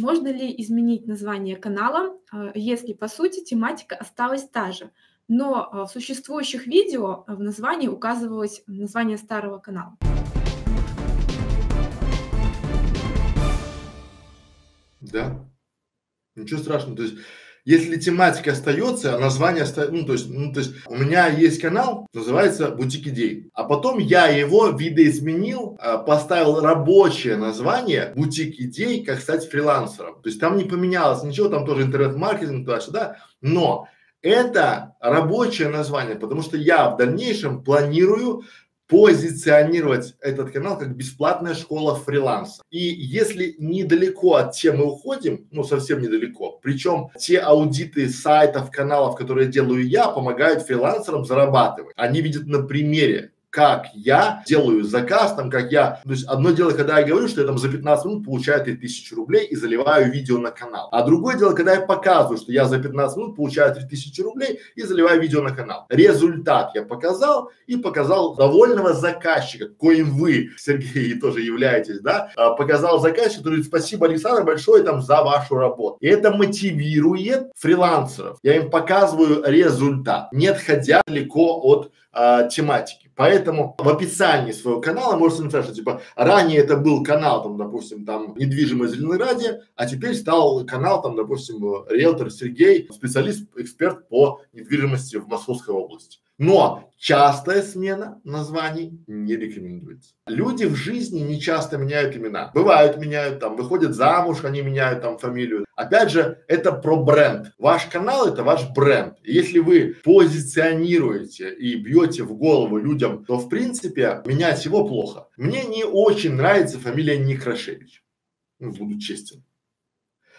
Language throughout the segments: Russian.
можно ли изменить название канала, э, если, по сути, тематика осталась та же, но э, в существующих видео в названии указывалось название старого канала? Да. Ничего страшного. То есть если тематика остается, а название остается, ну то есть, ну то есть у меня есть канал, называется Бутик идей, а потом я его видоизменил, а, поставил рабочее название Бутик идей, как стать фрилансером. То есть там не поменялось ничего, там тоже интернет-маркетинг туда-сюда, но это рабочее название, потому что я в дальнейшем планирую позиционировать этот канал как бесплатная школа фриланса. И если недалеко от темы уходим, ну совсем недалеко, причем те аудиты сайтов, каналов, которые делаю я, помогают фрилансерам зарабатывать. Они видят на примере, как я делаю заказ, там, как я, то есть одно дело, когда я говорю, что я там за 15 минут получаю 3000 рублей и заливаю видео на канал, а другое дело, когда я показываю, что я за 15 минут получаю 3000 рублей и заливаю видео на канал. Результат я показал и показал довольного заказчика, коим вы, Сергей, тоже являетесь, да, а, показал заказчику, говорит, спасибо, Александр, большое там за вашу работу. И это мотивирует фрилансеров. Я им показываю результат, не отходя далеко от а, тематики. Поэтому в описании своего канала можете написать, что типа ранее это был канал, там, допустим, там недвижимое Зеленограде, а теперь стал канал, там, допустим, риэлтор Сергей, специалист, эксперт по недвижимости в Московской области. Но частая смена названий не рекомендуется. Люди в жизни не часто меняют имена. Бывают меняют, там, выходят замуж, они меняют там фамилию. Опять же, это про бренд. Ваш канал это ваш бренд. Если вы позиционируете и бьете в голову людям, то в принципе менять его плохо. Мне не очень нравится фамилия Некрашевич. Ну, буду честен.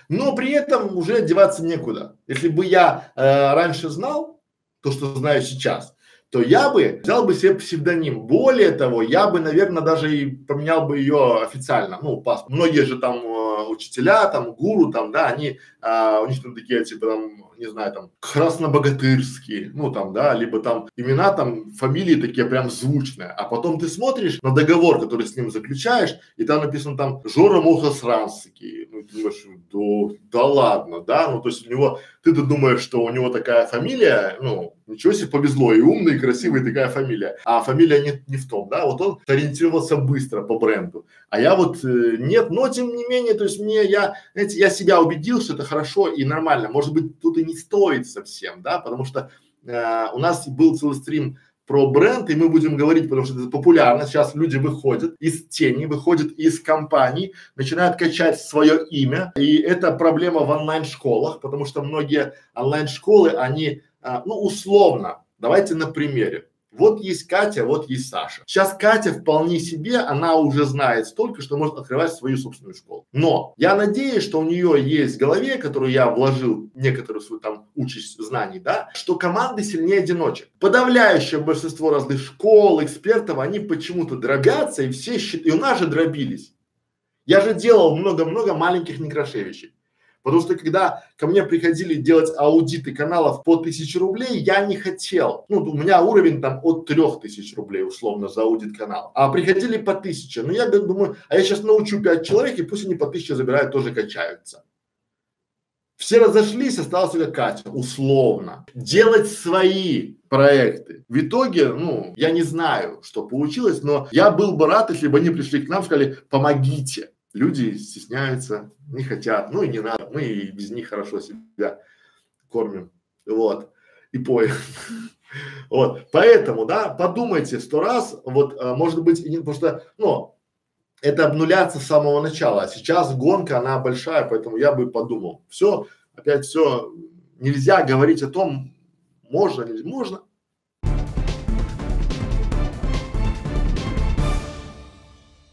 Но при этом уже деваться некуда. Если бы я э, раньше знал, то, что знаю сейчас, то я бы взял бы себе псевдоним. Более того, я бы, наверное, даже и поменял бы ее официально, ну, паспорт. Многие же там э, учителя, там, гуру, там, да, они, э, у них там такие, типа, там, не знаю, там, краснобогатырские, ну, там, да, либо там имена, там, фамилии такие прям звучные. А потом ты смотришь на договор, который с ним заключаешь, и там написано там Жора Мухасранский. Ну, ты думаешь, да, да ладно, да, ну, то есть у него, ты-то думаешь, что у него такая фамилия, ну, Ничего себе повезло, и умный, и красивый такая фамилия. А фамилия не, не в том, да, вот он ориентировался быстро по бренду. А я вот э, нет, но тем не менее, то есть мне, я, знаете, я себя убедил, что это хорошо и нормально. Может быть, тут и не стоит совсем, да, потому что э, у нас был целый стрим про бренд, и мы будем говорить, потому что это популярно. Сейчас люди выходят из тени, выходят из компаний, начинают качать свое имя. И это проблема в онлайн-школах, потому что многие онлайн-школы, они а, ну условно, давайте на примере. Вот есть Катя, вот есть Саша. Сейчас Катя вполне себе, она уже знает столько, что может открывать свою собственную школу. Но я надеюсь, что у нее есть в голове, которую я вложил некоторую свою там участь знаний, да, что команды сильнее одиночек. Подавляющее большинство разных школ, экспертов, они почему-то дробятся и все считают, и у нас же дробились. Я же делал много-много маленьких Некрашевичей. Потому что когда ко мне приходили делать аудиты каналов по тысяче рублей, я не хотел. Ну, у меня уровень там от трех тысяч рублей условно за аудит канал. А приходили по тысяче. Ну, я думаю, а я сейчас научу пять человек, и пусть они по тысяче забирают, тоже качаются. Все разошлись, осталась только Катя, условно. Делать свои проекты. В итоге, ну, я не знаю, что получилось, но я был бы рад, если бы они пришли к нам и сказали, помогите люди стесняются, не хотят, ну и не надо, мы и без них хорошо себя кормим, вот, и поем. Вот, поэтому, да, подумайте сто раз, вот, а, может быть, и не, потому что, ну, это обнуляться с самого начала. А сейчас гонка, она большая, поэтому я бы подумал. Все, опять все, нельзя говорить о том, можно, или можно.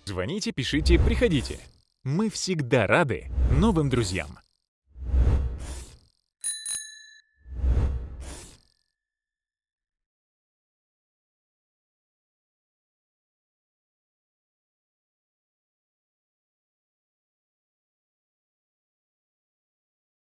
Звоните, пишите, приходите. Мы всегда рады новым друзьям.